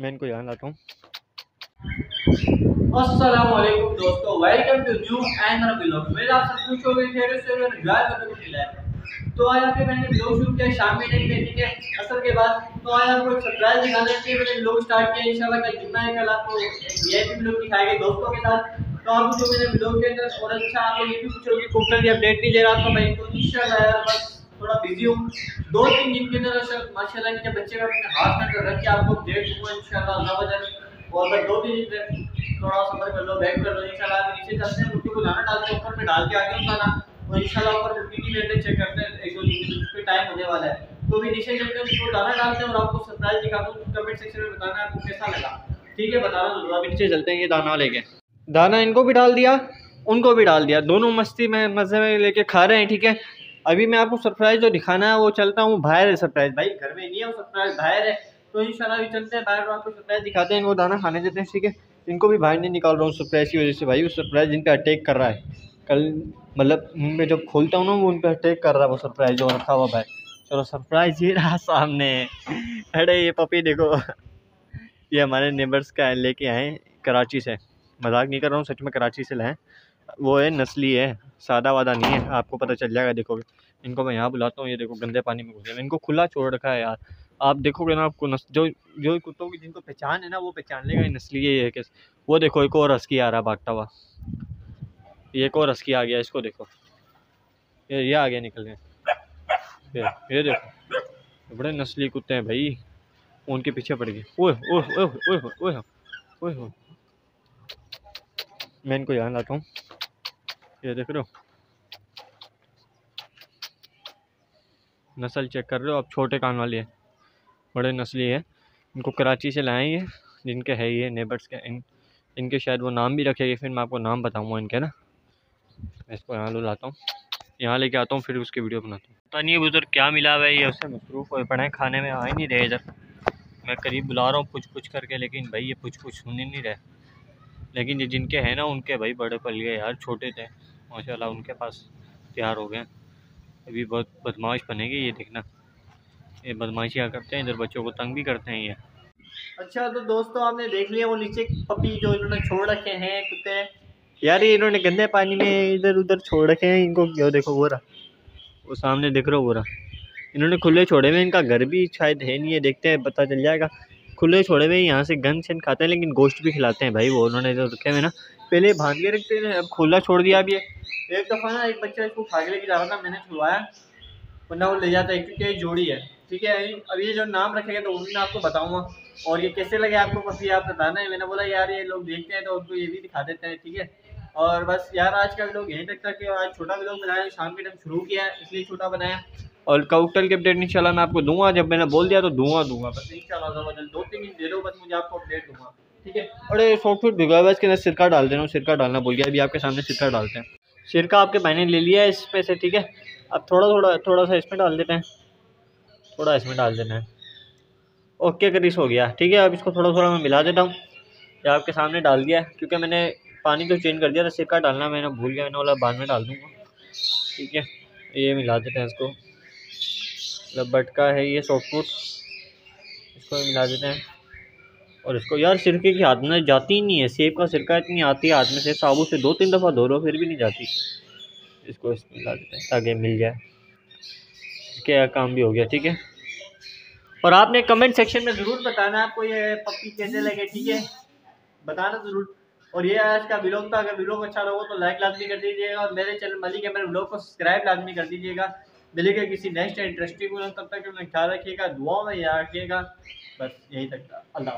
मैं इनको यहाँ लाता हूँ। अस्सलाम वालेकुम दोस्तों welcome to new and vlog मेरे आप सब कुछ हो गए थे को तो आज आपके मैंने व्लॉग शुरू किया शाम के टाइम पे, ठीक है? असर के बाद तो आज आपको सरप्राइज़ दिखाने के लिए मैंने व्लॉग स्टार्ट किया, इंशाल्लाह कल जुम्मा है कल आपको वीआईपी व्लॉग दिखाएँगे दोस्तों के साथ। तो आपको जो मैंने व्लॉग के अंदर, और अच्छा आपको ये भी पूछोगे कुकर की अपडेट नहीं दे रहा था भाई तो इंशाल्लाह बस थोड़ा बिज़ी हूँ। दो तीन दिन के अंदर माशाल्लाह, इनके बच्चे का अपने हाथ में रख के आपको अपडेट दूँगा, इंशाल्लाह और बस दो तीन दिन थोड़ा सफ़र कर लो बैक कर लो, इंशाल्लाह, अभी नीचे चलते हैं मुर्गी को दाना डालते हैं, ऊपर में डाल के आगे उठाना और इंशाल्लाह ऊपर मुर्गी की रेट चेक करते हैं, एक दो दिन पे टाइम होने वाला है। तो भी नीचे चलते हैं उसको दाना डालते हैं और आपको सरप्राइज़ दिखा दूँ कमेंट सेक्शन में बताना आपको कैसा लगा। ठीक है बताना ज़रूर अभी नीचे चलते हैं, ये दाना लेके। दाना इनको भी डाल दिया, उनको भी डाल दिया। दोनों मस्ती में, मज़े में लेके खा रहे हैं, ठीक है? अभी मैं आपको सरप्राइज़ जो दिखाना है, वो चलता हूँ बाहर है सरप्राइज़ भाई, घर में नहीं है वो सरप्राइज़ बाहर है। तो इंशाल्लाह अभी चलते हैं बाहर आपको सरप्राइज़ दिखाते हैं वो दाना खाने देते हैं, ठीक है? इनको भी बाहर नहीं निकाल रहा हूँ सरप्राइज़ की वजह से भाई, वो सरप्राइज़ जिन पर अटैक कर रहा है। कल मतलब मैं जब खोलता हूँ ना, वो उन पर अटैक कर रहा है, वो सरप्राइज़ जो रखा हुआ भाई। चलो सरप्राइज़ ये रहा सामने। अरे ये पपी देखो। ये हमारे नेबर्स का लेके आए कराची से। मज़ाक नहीं कर रहा हूँ, सच में कराची से लाएँ वो है, नस्ली है, सादा वादा नहीं है, आपको पता चल जाएगा देखोगे इनको मैं यहाँ बुलाता हूँ, ये देखो, गंदे पानी में घुसे इनको खुला छोड़ रखा है यार। आप देखोगे ना, आपको नस जो जो कुत्तों की जिनको पहचान है ना, वो पहचान लेगा, ये नस्ली है कि वो देखो, एक और हस्की आ रहा भागता हुआ। ये एक और हस्की आ गया, इसको देखो। ये ये आ गया निकल गए। ये ये देखो। बड़े नस्ली कुत्ते हैं भाई। उनके पीछे पड़ गए। ओह ओह ओह ओह ओह ओह मैं इनको यहाँ लाता हूँ। ये देख रहे हो। नस्ल चेक कर रहे हो अब छोटे कान वाले हैं। बड़े नस्ली है। इनको कराची से लाए ये जिनके है ये नेबर्स के, इन, इनके शायद वो नाम भी रखेंगे, फिर मैं आपको नाम बताऊँगा इनके, ना। मैं इसको यहाँ लो लाता हूँ। यहाँ लेके आता हूँ, फिर उसकी वीडियो बनाता हूँ। पता नहीं बुज़ुर्ग क्या मिला हुआ है, ये उससे मसरूफ़ हो पड़े खाने में आ ही नहीं रहे इधर। मैं करीब बुला रहा हूँ पुछ पुछ करके, लेकिन भाई ये पुछ पुछ सुन ही नहीं रहे। लेकिन ये जिनके हैं ना, उनके भाई बड़े पल गए यार, छोटे थे। माशाल्लाह उनके पास तैयार हो गए अभी बहुत बदमाश बनेगी ये देखना। ये बदमाशियाँ करते हैं? इधर बच्चों को तंग भी करते हैं ये। अच्छा तो दोस्तों आपने देख लिया वो नीचे पपी जो इन्होंने छोड़ रखे हैं कुत्ते। यार ये इन्होंने गंदे पानी में इधर उधर छोड़ रखे हैं इनको क्यों देखो वो रहा। वो सामने दिख रहा वो रहा। इन्होंने खुले छोड़े हुए इनका घर भी शायद है नहीं है देखते हैं पता चल जाएगा। खुले छोड़े हुए यहाँ से गन शन खाते हैं, लेकिन गोश्त भी खिलाते हैं भाई, वो उन्होंने जो रखे हुए ना। पहले भाग के रखते हैं अब खुला छोड़ दिया अभी एक दफ़ा ना एक बच्चा इसको खा के लेके जा रहा था, मैंने छुड़वाया, वरना वो ले जाता है, क्योंकि ये जोड़ी है, ठीक है? अब ये जो नाम रखेगा तो वो भी मैं आपको बताऊँगा, और ये कैसे लगे आपको, बस ये आप बताना है। मैंने बोला, यार, ये लोग देखते हैं तो उनको ये भी दिखा देते हैं, ठीक है? और बस, यार आज का लोग यहीं तक था कि, आज छोटा भी लोग बनाया, शाम के टाइम शुरू किया इसलिए छोटा बनाया। और काउटल के अपडेट इंशाल्लाह मैं आपको दूँगा। जब मैंने बोल दिया तो दूँगा दूँगा। बस इंशाल्लाह दो तीन दिन दे दो, बस मुझे आपको अपडेट दूँगा। ठीक है? अरे सॉफ्टवेयर भिगा हुआ इसके अंदर सिरका डाल देना। सिरका डालना भूल गया, अभी आपके सामने सिरका डालते हैं। सिरका आपके मैंने ले लिया है इसमें से, ठीक है? अब थोड़ा थोड़ा थोड़ा सा इसमें डाल देते हैं। थोड़ा इसमें डाल देना है। ओके करीस हो गया। ठीक है? अब इसको थोड़ा थोड़ा मैं मिला देता हूँ। ये आपके सामने डाल दिया क्योंकि मैंने पानी तो चेंज कर दिया था। सिरका डालना मैंने भूल गया, मैंने बोला बाद में डाल दूँगा। ठीक है? ये मिला देते हैं इसको। मतलब बटका है ये सॉफ्ट फ़ूड इसको मिला देते हैं। और इसको यार सिरके की हाथ में जाती ही नहीं है। सेब का सिरका इतनी आती है हाथ में से, साबुन से दो तीन दफ़ा धो लो, फिर भी नहीं जाती। इसको इसमें मिला देते हैं ताकि मिल जाए। क्या काम भी हो गया, ठीक है? और आपने कमेंट सेक्शन में ज़रूर बताना आपको ये पप्पी कैसे लगे, ठीक है? बताना ज़रूर। और ये आज का ब्लॉग था। अगर ब्लॉग अच्छा लगा तो लाइक लाजमी कर दीजिएगा। और मेरे चैनल मलिक है, मेरे ब्लॉग को सब्सक्राइब लाजमी कर दीजिएगा। मिलेगा किसी नेक्स्ट इंटरेस्टिंग तब तक अपना ख्याल रखिएगा दुआ में याद रखिएगा। बस यही तक था अल्लाह